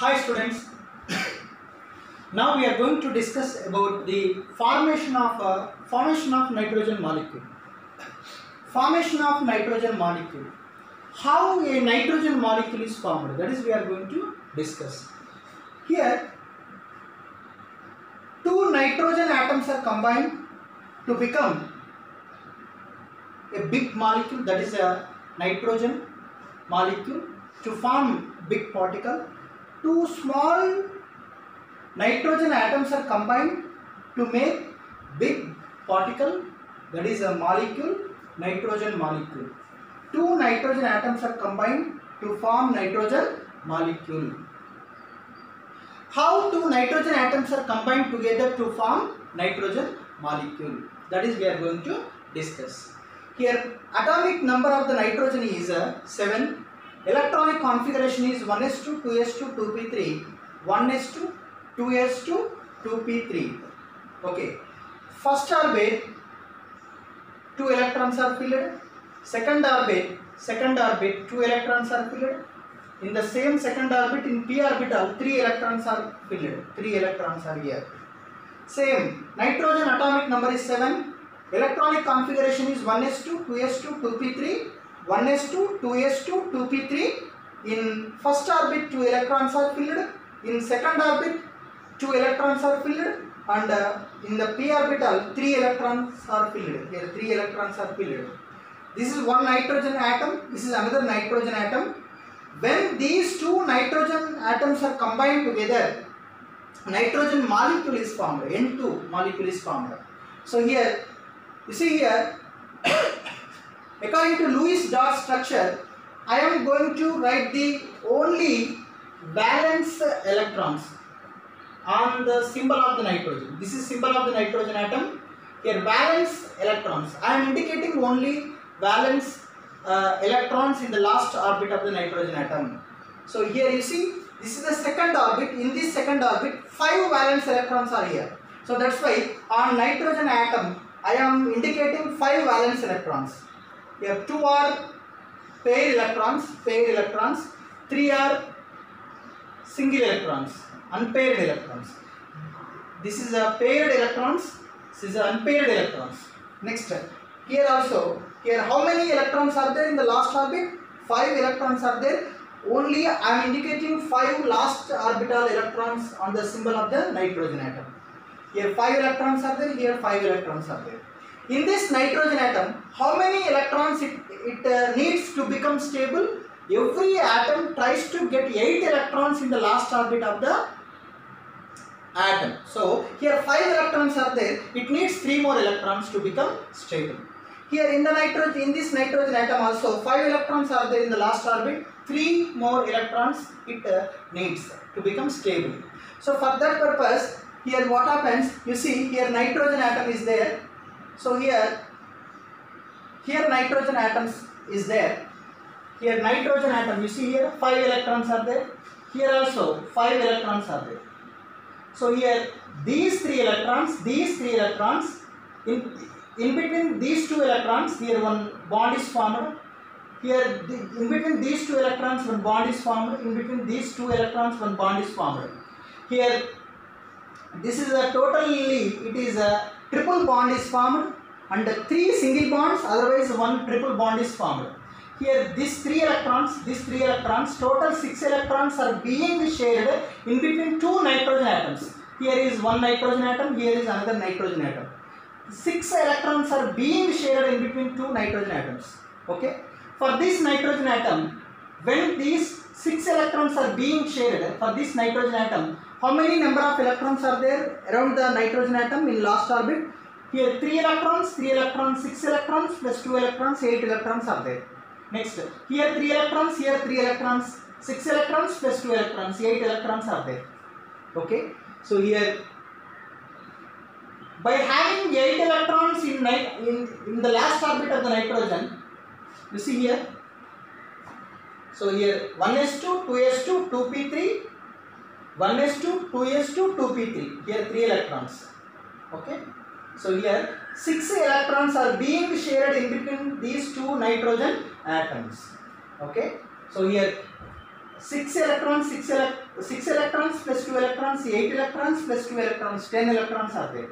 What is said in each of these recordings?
Hi students. now we are going to discuss about the formation of uh, formation of nitrogen molecule. Formation of nitrogen molecule. How a nitrogen molecule is formed. That is we are going to discuss. Here two nitrogen atoms are combined to become a big molecule that is a nitrogen molecule to form big particle two small nitrogen atoms are combined to make big particle that is a molecule nitrogen molecule. Two nitrogen atoms are combined to form nitrogen molecule. How two nitrogen atoms are combined together to form nitrogen molecule? That is we are going to discuss. Here atomic number of the nitrogen is uh, 7 electronic configuration is 1s2 2s2 2p3 1s2 2s2 2p3 okay. First orbit two electrons are filled. Second orbit second orbit two electrons are filled. In the same second orbit in p orbital three electrons are filled. Three electrons are here. Same. Nitrogen atomic number is 7 electronic configuration is 1s2 2s2 2p3 1s2 2s2 2p3 in first orbit two electrons are filled. In second orbit two electrons are filled. And uh, in the p orbital three electrons are filled. Here three electrons are filled. This is one nitrogen atom. This is another nitrogen atom. When these two nitrogen atoms are combined together nitrogen molecule is formed. N2 molecule is formed. So here you see here according to Lewis dot structure I am going to write the only valence electrons on the symbol of the nitrogen. This is symbol of the nitrogen atom. Here valence electrons. I am indicating only valence uh, electrons in the last orbit of the nitrogen atom. So here you see this is the second orbit. In this second orbit five valence electrons are here. So that's why on nitrogen atom I am indicating five valence electrons here two are paired electrons paired electrons. three are single electrons unpaired electrons. This is a paired electrons this is unpaired electrons. Next here also here how many electrons are there in the last orbit? Five electrons are there. Only I am indicating five last orbital electrons on the symbol of the nitrogen atom here five electrons are there here five electrons are there in this nitrogen atom how many electrons it, it uh, needs to become stable? Every atom tries to get 8 electrons in the last orbit of the atom. So here 5 electrons are there. It needs 3 more electrons to become stable. Here in the nitrogen in this nitrogen atom also 5 electrons are there in the last orbit. 3 more electrons it uh, needs to become stable. So for that purpose here what happens? You see here nitrogen atom is there so here here nitrogen atoms is there. Here nitrogen atom you see here 5 electrons are there. Here also 5 electrons are there. So here these 3 electrons these 3 electrons in in between these two electrons here one bond is formed. Here in between these two electrons one bond is formed. In between these two electrons one bond is formed. Here this is a totally it is a triple bond is formed and three single bonds otherwise one triple bond is formed. Here these three electrons these three electrons total six electrons are being shared in between two nitrogen atoms. Here is one nitrogen atom here is another nitrogen atom. Six electrons are being shared in between two nitrogen atoms. Okay? For this nitrogen atom when these six electrons are being shared for this nitrogen atom. How many number of electrons are there around the nitrogen atom in last orbit? Here 3 electrons 3 electrons 6 electrons plus 2 electrons 8 electrons are there. Next here 3 electrons here 3 electrons 6 electrons plus 2 electrons 8 electrons are there. Okay? So here by having 8 electrons in, in, in the last orbit of the nitrogen you see here so here 1s2 2s2 2p3 1s2 2s2 2p3 here 3 electrons okay so here 6 electrons are being shared in between these two nitrogen atoms okay so here 6 electrons, 6, elec 6 electrons plus 2 electrons, 8 electrons plus 2 electrons, 10 electrons are there.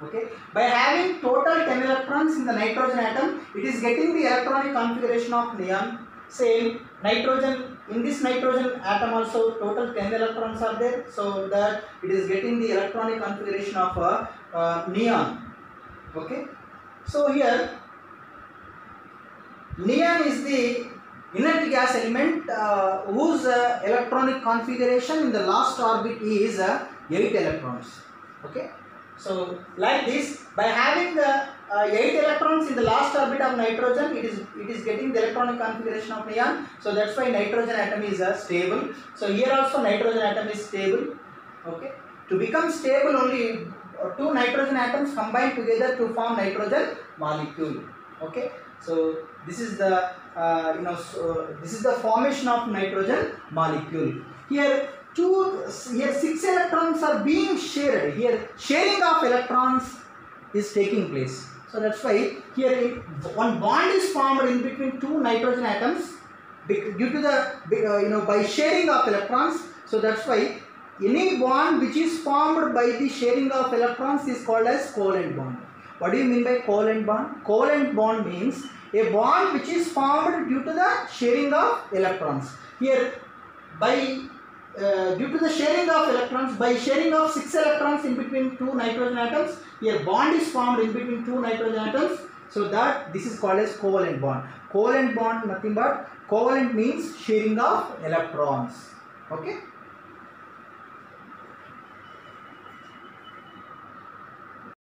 Okay. By having total 10 electrons in the nitrogen atom, it is getting the electronic configuration of neon. Same nitrogen, in this nitrogen atom also total 10 electrons are there. So that it is getting the electronic configuration of a uh, neon. Okay. So here neon is the inert gas element uh, whose uh, electronic configuration in the last orbit is uh, 8 electrons okay so like this by having the uh, 8 electrons in the last orbit of nitrogen it is it is getting the electronic configuration of neon. So that's why nitrogen atom is uh, stable. So here also nitrogen atom is stable okay? To become stable only uh, two nitrogen atoms combine together to form nitrogen molecule okay? So this is the uh, you know so this is the formation of nitrogen molecule. Here two here six electrons are being shared. Here sharing of electrons is taking place. So that's why here one bond is formed in between two nitrogen atoms due to the uh, you know by sharing of electrons. So that's why any bond which is formed by the sharing of electrons is called as covalent bond. What do you mean by covalent bond? Covalent bond means a bond which is formed due to the sharing of electrons. Here by uh, due to the sharing of electrons by sharing of six electrons in between two nitrogen atoms a bond is formed in between two nitrogen atoms. So that this is called as covalent bond. Covalent bond nothing but covalent means sharing of electrons. Okay